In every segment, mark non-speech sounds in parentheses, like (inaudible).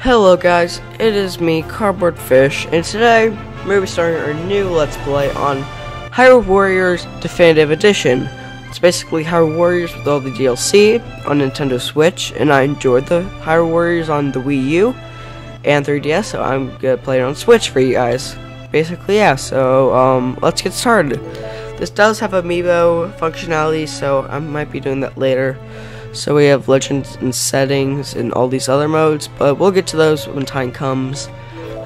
Hello guys, it is me, Cardboard Fish, and today we're starting our new Let's Play on Hyrule Warriors Definitive Edition. It's basically Hyrule Warriors with all the DLC on Nintendo Switch, and I enjoyed the Hyrule Warriors on the Wii U and 3DS, so I'm gonna play it on Switch for you guys. Basically, yeah, so um, let's get started. This does have amiibo functionality, so I might be doing that later. So we have legends and settings and all these other modes, but we'll get to those when time comes.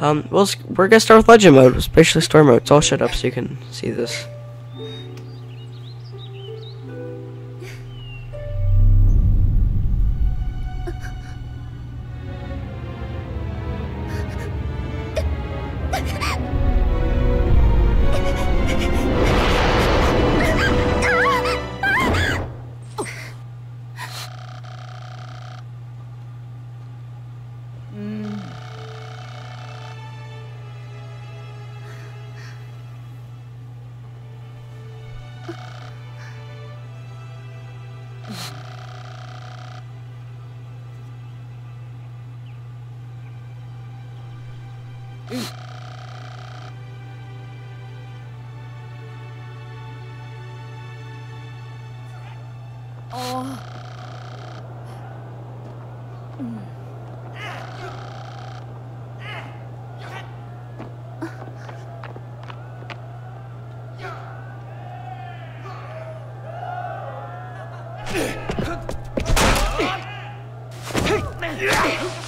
Um, we'll, we're gonna start with legend mode, especially story mode. So I'll shut up so you can see this. Yeah.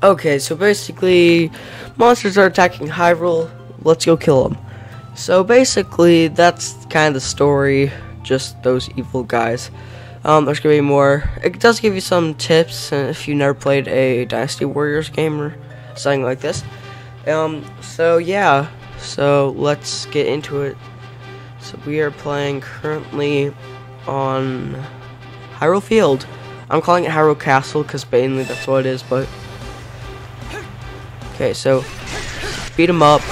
Okay, so basically, monsters are attacking Hyrule. Let's go kill them. So basically, that's kind of the story. Just those evil guys. Um, there's gonna be more. It does give you some tips if you never played a Dynasty Warriors game or something like this. Um, so yeah. So let's get into it. So we are playing currently on Hyrule Field. I'm calling it Hyrule Castle because mainly that's what it is, but Okay, so beat him up.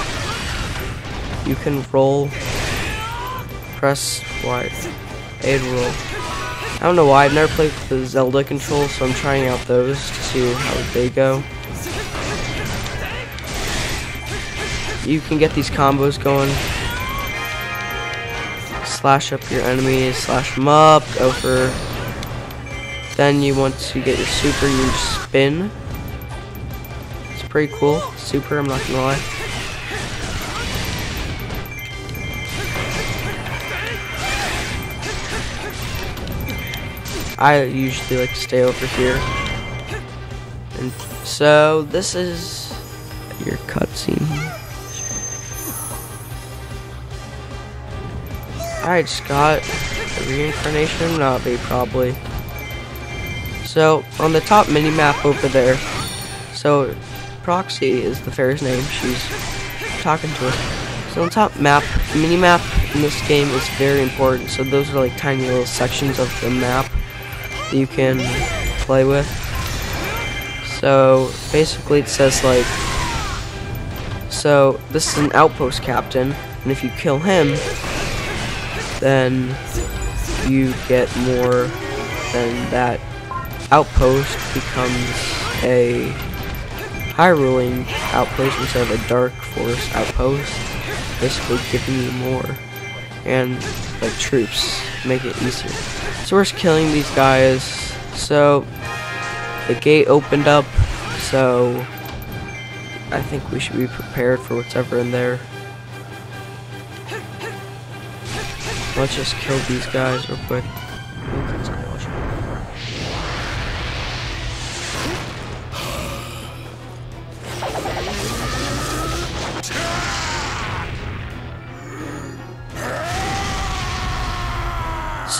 You can roll. Press Y. A roll. I don't know why, I've never played the Zelda controls, so I'm trying out those to see how they go. You can get these combos going. Slash up your enemies, slash them up, go for... Then you want to get your super, you spin pretty cool. Super, I'm not gonna lie. I usually like to stay over here. And so this is your cutscene. Just got a reincarnation, not be probably. So on the top mini map over there, so Proxi is the fairy's name. She's talking to us. So on top map, mini map in this game is very important. So those are like tiny little sections of the map that you can play with. So basically it says like, so this is an outpost captain, and if you kill him, then you get more than that outpost becomes a Hyrulean outpost instead of a Dark Forest outpost, basically giving you more. and like troops, make it easier. So we're just killing these guys. So the gate opened up, so I think we should be prepared for whatever in there. Let's just kill these guys real quick.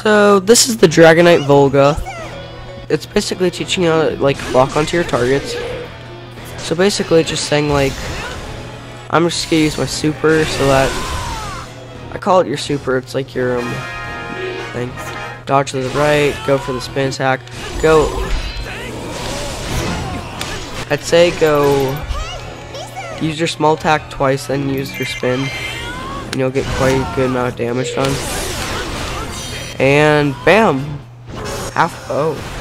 So this is the Dragon Knight Volga. It's basically teaching you how to like lock onto your targets. So basically just saying like I'm just gonna use my super so that I call it your super, it's like your um thing. Dodge to the right, go for the spin attack, go I'd say go use your small attack twice, then use your spin. And you'll get quite a good amount of damage done. And bam! Half oh.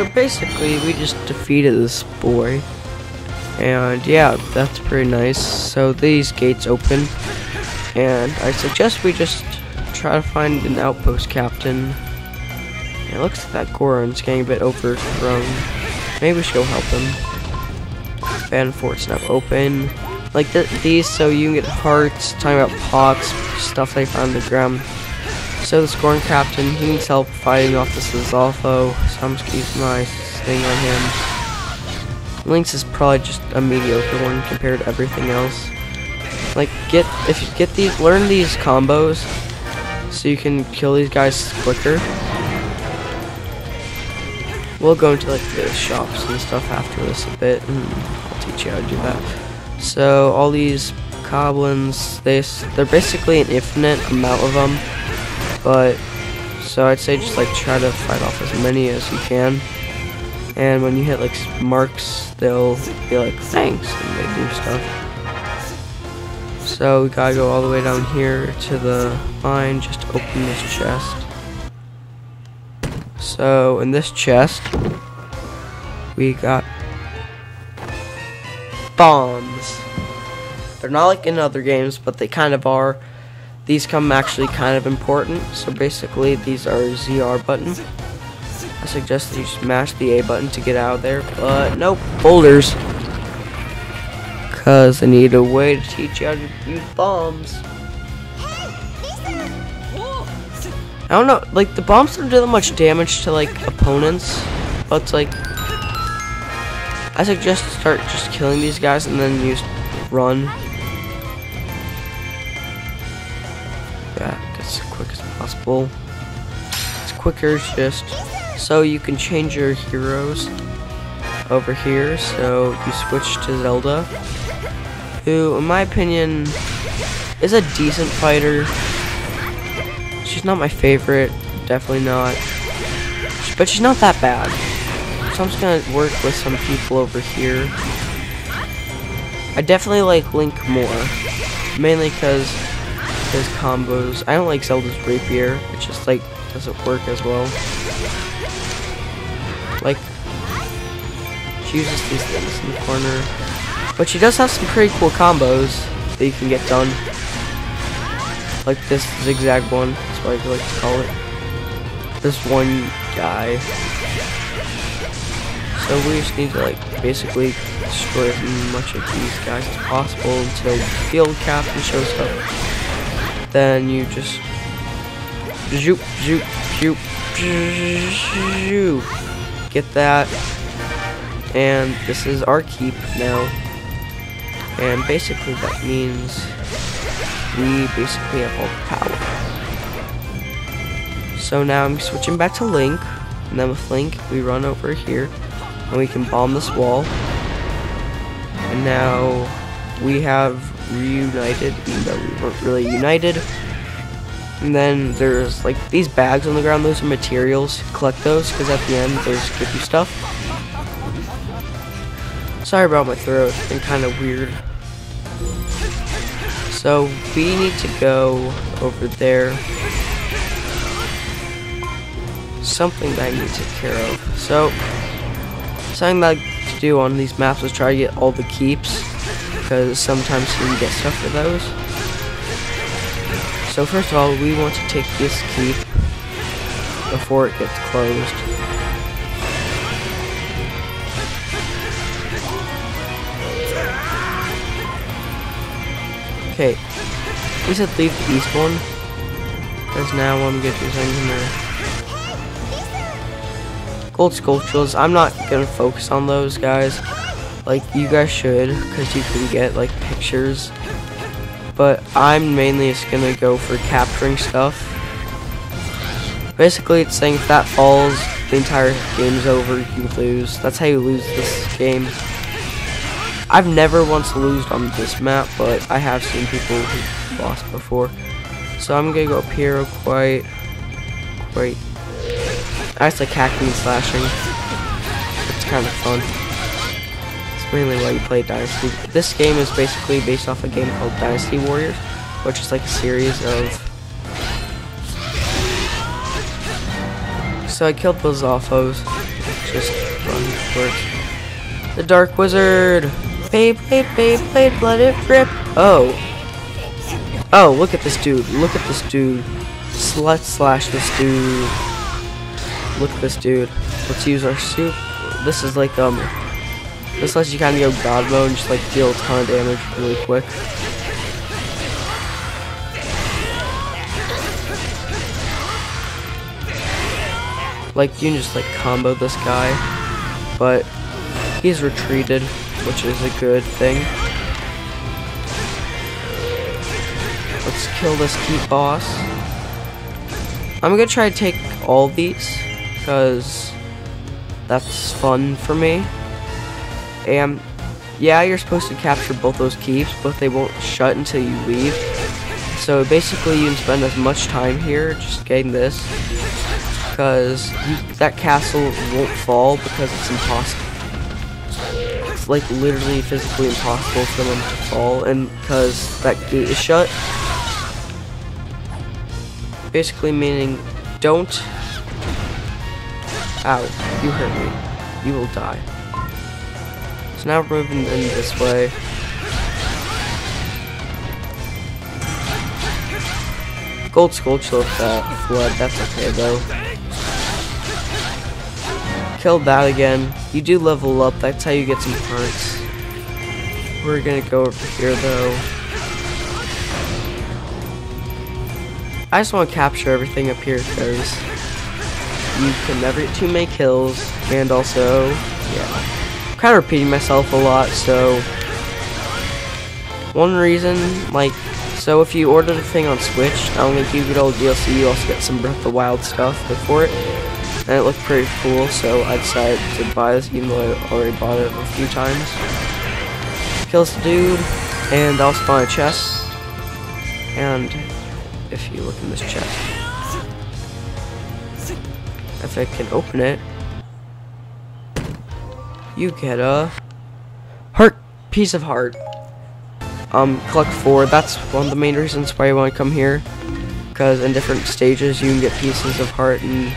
So basically, we just defeated this boy. And yeah, that's pretty nice. So these gates open. And I suggest we just try to find an outpost captain. It looks like that Goron's getting a bit overthrown. Maybe we should go help him. Ban fort's now open. Like th these, so you can get hearts, talking about pots, stuff they found on the ground. So the scoring captain, he needs help fighting off this Lizalfo, so I'm just keeping my thing on him. Lynx is probably just a mediocre one compared to everything else. Like, get, if you get these, learn these combos, so you can kill these guys quicker. We'll go into like the shops and stuff after this a bit, and I'll teach you how to do that. So all these goblins, they they're basically an infinite amount of them. But, so I'd say just like try to fight off as many as you can. And when you hit like marks, they'll be like, thanks, and they do stuff. So we gotta go all the way down here to the mine, just open this chest. So in this chest, we got bombs. They're not like in other games, but they kind of are. These come actually kind of important. So basically, these are ZR button. I suggest that you smash the A button to get out of there, but nope, boulders. Cause I need a way to teach you how to use bombs. I don't know, like the bombs don't do that much damage to like opponents, but it's like I suggest start just killing these guys and then use run. It's quicker, just so you can change your heroes over here. So you switch to Zelda, who, in my opinion, is a decent fighter. She's not my favorite, definitely not, but she's not that bad. So I'm just gonna work with some people over here. I definitely like Link more, mainly because his combos. I don't like Zelda's rapier. It just like doesn't work as well. Like she uses these things in the corner, but she does have some pretty cool combos that you can get done. Like this zigzag one. That's what I like to call it. This one guy. So we just need to like basically destroy as much of these guys as possible until field captain shows up. Then you just zoop, zoop, zoop, zoop. Get that. And this is our keep now. And basically that means we basically have all the power. So now I'm switching back to Link. And then with Link, we run over here. And we can bomb this wall. And now we have reunited, even though we weren't really united. And then there's like these bags on the ground, those are materials. Collect those, because at the end there's you stuff. Sorry about my throat, it's been kind of weird. So we need to go over there. Something that I need to care of. So, something that I like to do on these maps is try to get all the keeps because sometimes you can get stuff for those. So first of all, we want to take this key before it gets closed. Okay, we said leave the east one, because now I'm gonna do something there. Gold sculptures, I'm not gonna focus on those guys. Like, you guys should, because you can get, like, pictures. But I'm mainly just gonna go for capturing stuff. Basically, it's saying if that falls, the entire game's over, you lose. That's how you lose this game. I've never once lost on this map, but I have seen people who lost before. So I'm gonna go up here quite, quite. I just like hacking and slashing. It's kind of fun mainly why you play Dynasty. This game is basically based off a game called Dynasty Warriors, which is like a series of... So I killed those Zophos. Just run for The Dark Wizard! Babe, babe, babe, babe, let it rip! Oh. Oh, look at this dude. Look at this dude. Let's slash this dude. Look at this dude. Let's use our soup. This is like, um, this lets you kind of go god mode and just like deal a ton of damage really quick. Like you can just like combo this guy, but he's retreated, which is a good thing. Let's kill this keep boss. I'm gonna try to take all these, because that's fun for me. And yeah, you're supposed to capture both those keeps, but they won't shut until you leave. So basically you can spend as much time here just getting this, because that castle won't fall because it's impossible. It's like literally physically impossible for them to fall, and because that gate is shut. Basically meaning, don't... Ow, you hurt me. You will die. So now we're moving in this way. Gold Sculpture with that flood, that's okay though. Kill that again. You do level up, that's how you get some parts. We're gonna go over here though. I just want to capture everything up here because you can never get too many kills and also, yeah kind of repeating myself a lot, so one reason, like, so if you order the thing on Switch, not only do you get all DLC, you also get some Breath of the Wild stuff before it, and it looked pretty cool, so I decided to buy this, even though I already bought it a few times. Kills the dude, and I'll spawn a chest, and if you look in this chest, if I can open it, you get a heart piece of heart. Um, collect four. That's one of the main reasons why you want to come here. Because in different stages you can get pieces of heart and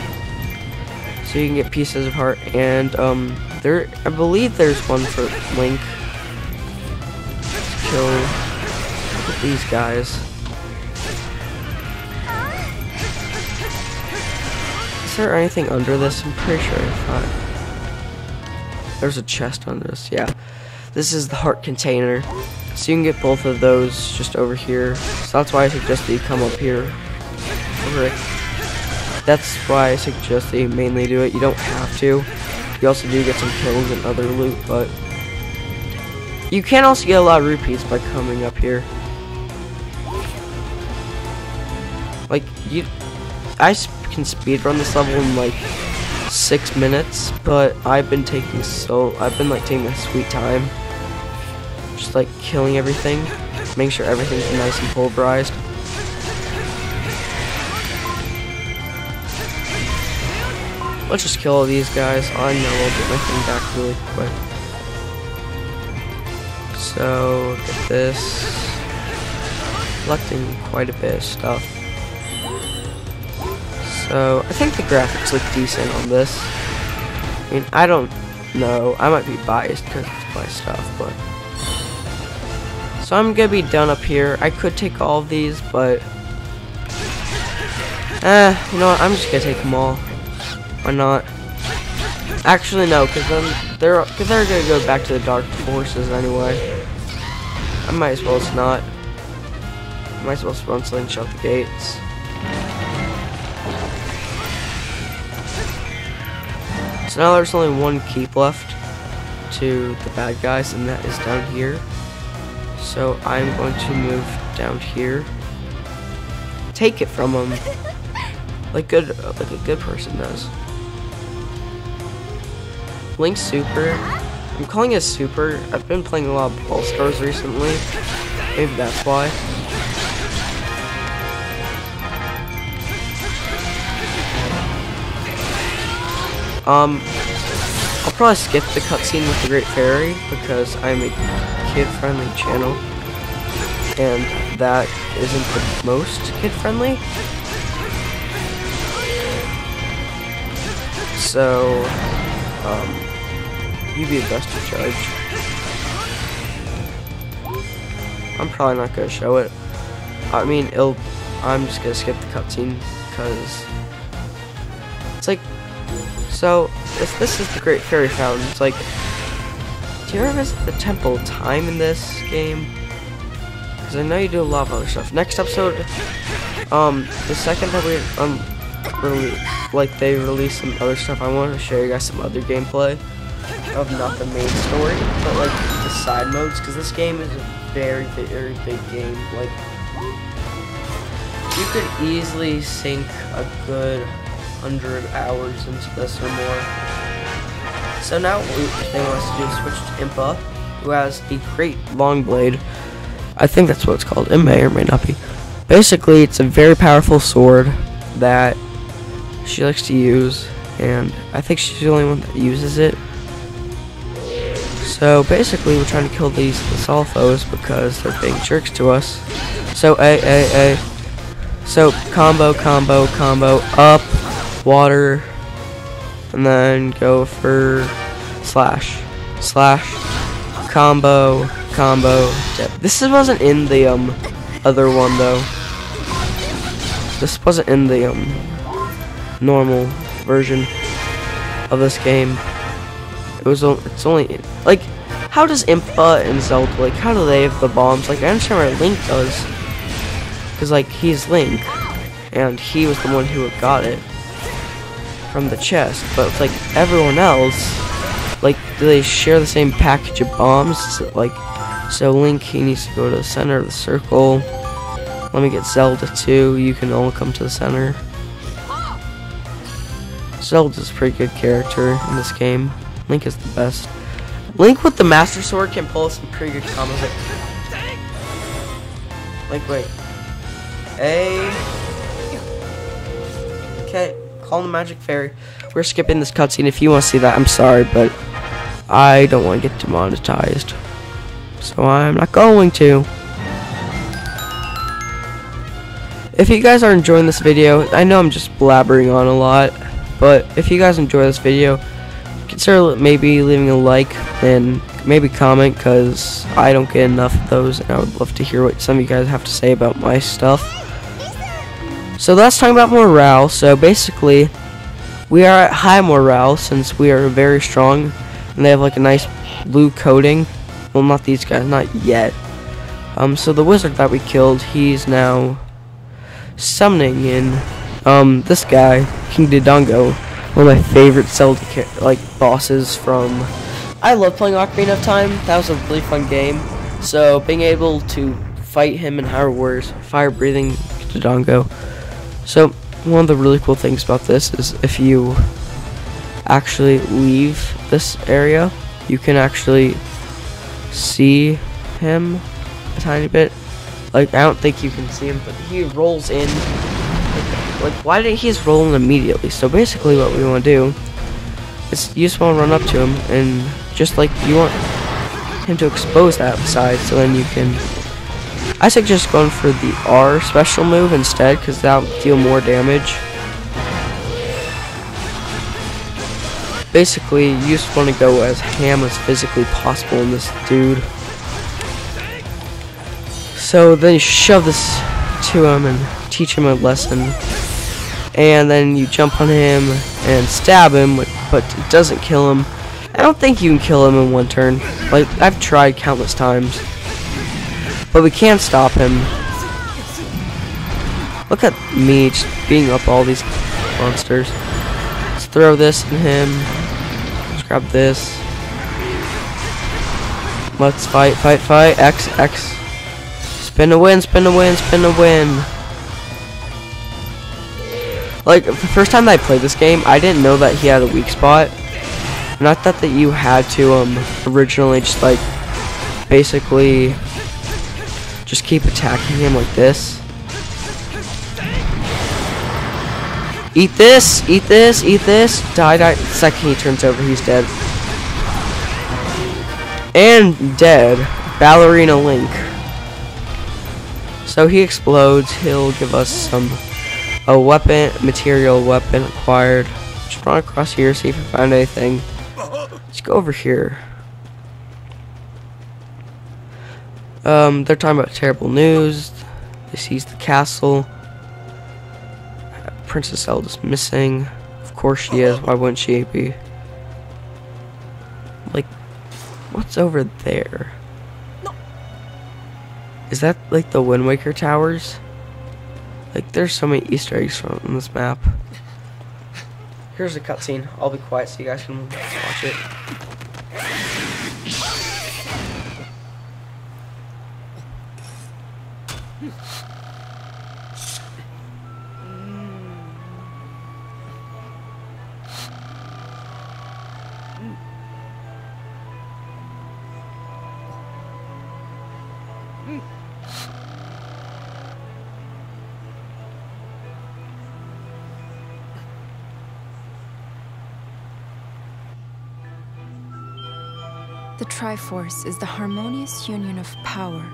so you can get pieces of heart and um there I believe there's one for Link. Kill these guys. Is there anything under this? I'm pretty sure I thought. There's a chest on this, yeah. This is the heart container. So you can get both of those just over here. So that's why I suggest that you come up here. That's why I suggest that you mainly do it. You don't have to. You also do get some kills and other loot, but you can also get a lot of rupees by coming up here. Like you, I can speedrun this level in like six minutes, but I've been taking so I've been like taking a sweet time, just like killing everything, making sure everything's nice and pulverized. Let's just kill all these guys. I know I'll get my thing back really quick. So, get this. Collecting quite a bit of stuff. So, I think the graphics look decent on this. I mean, I don't know. I might be biased because it's my stuff, but... So I'm gonna be done up here. I could take all of these, but... Eh, you know what? I'm just gonna take them all. Why not? Actually, no, because then they're, cause they're gonna go back to the Dark Forces anyway. I might as well as not. I might as well spawn shut the gates. So now there's only one keep left to the bad guys, and that is down here. So I'm going to move down here. Take it from them. (laughs) Like good like a good person does. Link Super. I'm calling it Super. I've been playing a lot of Brawl Stars recently. Maybe that's why. Um, I'll probably skip the cutscene with the Great Fairy because I'm a kid-friendly channel, and that isn't the most kid-friendly. So, um, you be the best to judge. I'm probably not gonna show it. I mean, it'll. I'm just gonna skip the cutscene because so, if this is the Great Fairy Fountain, it's like, do you ever visit the Temple Time in this game? Because I know you do a lot of other stuff. Next episode, um, the second that we, um, really, like, they release some other stuff, I want to show you guys some other gameplay of not the main story, but, like, the side modes, because this game is a very, very big game. Like, you could easily sink a good 100 hours into this or more. So now what they want us to do is switch to Impa, who has a great long blade. I think that's what it's called. It may or may not be. Basically, it's a very powerful sword that she likes to use, and I think she's the only one that uses it. So basically, we're trying to kill these Lethal because they're being jerks to us. So A A A. So combo, combo, combo, up, water, and then go for slash, slash, combo, combo, dip. This wasn't in the um other one though. This wasn't in the um normal version of this game. It was it's only like how does Impa and Zelda like how do they have the bombs? Like I understand where Link does, cause like he's Link, and he was the one who got it from the chest, but like everyone else, like, do they share the same package of bombs? So, like, so Link, he needs to go to the center of the circle. Let me get Zelda too. You can all come to the center. Zelda's a pretty good character in this game. Link is the best. Link with the Master Sword can pull some pretty good combos. Like, like wait. A. Okay call the magic fairy. We're skipping this cutscene. If you want to see that, I'm sorry, but I don't want to get demonetized. So I'm not going to. If you guys are enjoying this video, I know I'm just blabbering on a lot, but if you guys enjoy this video, consider maybe leaving a like and maybe comment because I don't get enough of those and I would love to hear what some of you guys have to say about my stuff. So let's talk about morale. So basically, we are at high morale since we are very strong, and they have like a nice blue coating. Well, not these guys, not yet. Um, so the wizard that we killed, he's now summoning in um this guy, King Dodongo, one of my favorite Zelda like bosses from. I love playing Ocarina of Time. That was a really fun game. So being able to fight him in Hyrule Warriors, fire breathing Dodongo. So one of the really cool things about this is if you actually leave this area, you can actually see him a tiny bit. Like, I don't think you can see him, but he rolls in. Like, why didn't he just roll in immediately? So basically what we want to do is you just want to run up to him and just like you want him to expose that side so then you can I suggest going for the R special move instead because that'll deal more damage. Basically, you just want to go as ham as physically possible in this dude. So then you shove this to him and teach him a lesson. And then you jump on him and stab him, but it doesn't kill him. I don't think you can kill him in one turn. Like, I've tried countless times. But we can't stop him. Look at me just beating up all these monsters. Let's throw this in him. Let's grab this. Let's fight, fight, fight. X, X. Spin a win, spin a win, spin a win. Like, the first time I played this game, I didn't know that he had a weak spot. Not that that you had to, um, originally just, like, basically just keep attacking him like this. Eat this! Eat this! Eat this! Die, die. The second he turns over, he's dead. And dead. Ballerina Link. So he explodes. He'll give us some a weapon, material weapon acquired. Just run across here, see if we find anything. Let's go over here. Um, they're talking about terrible news. They seized the castle. Princess Zelda's missing. Of course she is. Why wouldn't she be? Like, what's over there? Is that like the Wind Waker towers? Like, there's so many Easter eggs from this map. Here's a cutscene. I'll be quiet so you guys can watch it. The Triforce is the harmonious union of power,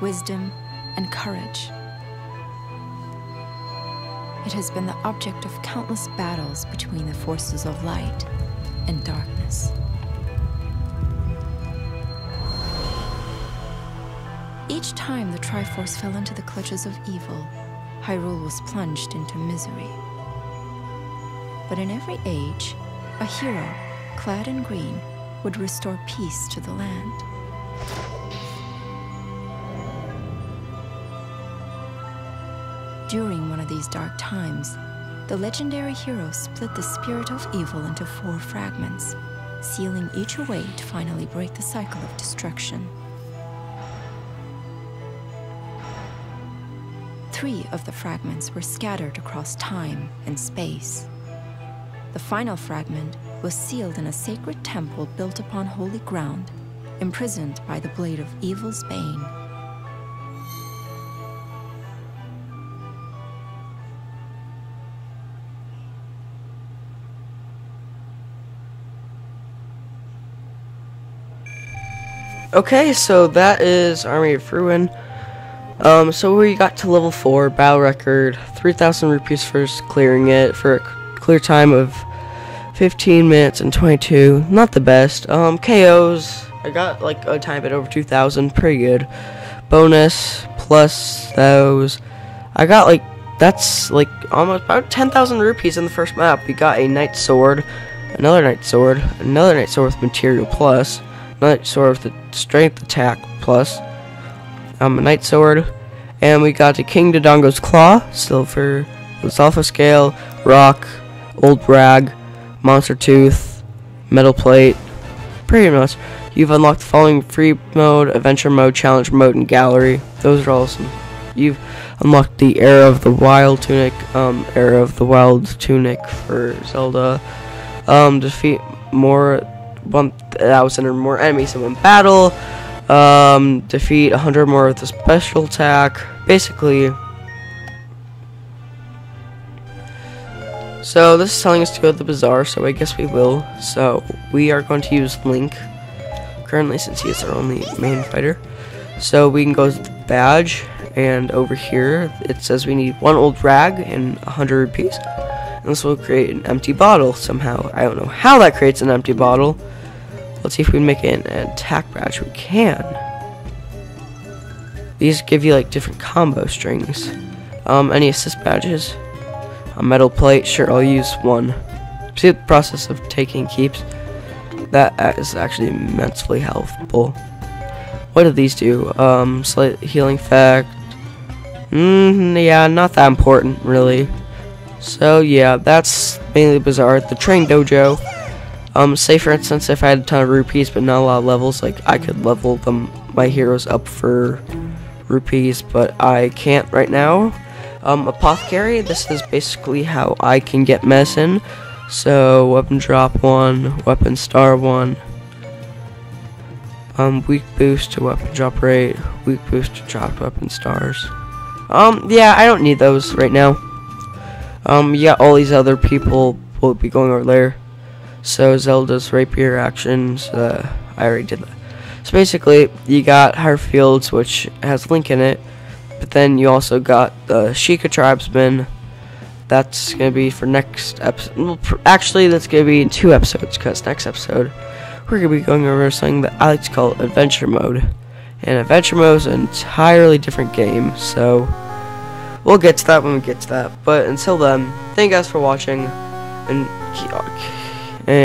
wisdom, and courage. It has been the object of countless battles between the forces of light and darkness. Each time the Triforce fell into the clutches of evil, Hyrule was plunged into misery. But in every age, a hero, clad in green, would restore peace to the land. During one of these dark times, the legendary hero split the spirit of evil into four fragments, sealing each away to finally break the cycle of destruction. Three of the fragments were scattered across time and space. The final fragment was sealed in a sacred temple built upon holy ground, imprisoned by the blade of evil's bane. Okay, so that is Army of Ruin. Um, so we got to level 4, battle record, 3,000 rupees for clearing it, for a clear time of 15 minutes and 22. Not the best. Um, KOs, I got like a time bit over 2,000, pretty good. Bonus, plus those, I got like, that's like almost about 10,000 rupees in the first map. We got a Knight Sword, another Knight Sword, another Knight Sword with Material Plus, another Sword with the Strength Attack Plus, um, a Knight Sword, and we got a King Dodongo's Claw, Silver, Alpha Scale, Rock, Old Rag, Monster Tooth, Metal Plate, pretty much. You've unlocked the following free mode, adventure mode, challenge mode, and gallery. Those are awesome. You've unlocked the Era of the Wild Tunic, um, Era of the Wild Tunic for Zelda. Um, defeat more 1,000 or more enemies in one battle. Um, defeat 100 more with a special attack. Basically, So this is telling us to go to the bazaar, so I guess we will. So we are going to use Link currently since he is our only main fighter. So we can go to the badge and over here it says we need one old rag and a hundred rupees. And this will create an empty bottle somehow. I don't know how that creates an empty bottle. Let's see if we can make an attack badge. We can. These give you like different combo strings. Um, any assist badges? A metal plate, sure, I'll use one. See the process of taking keeps? That is actually immensely helpful. What do these do? Um, slight healing effect. Mm, yeah, not that important, really. So, yeah, that's mainly bizarre. The Train Dojo. Um, say for instance, if I had a ton of rupees but not a lot of levels, like, I could level them, my heroes up for rupees, but I can't right now. Um, Apothecary, this is basically how I can get medicine. So, weapon drop 1, weapon star 1, um, weak boost to weapon drop rate, weak boost to drop weapon stars. Um, yeah, I don't need those right now. Um, yeah, all these other people will be going over there. So, Zelda's rapier actions, uh, I already did that. So basically, you got Fields, which has Link in it, but then you also got the Sheikah Tribesmen. That's to be for next episode. Well, actually, that's to be in two episodes, because next episode, we're to be going over something that I like to call Adventure Mode. And Adventure Mode is an entirely different game, so we'll get to that when we get to that. But until then, thank you guys for watching, and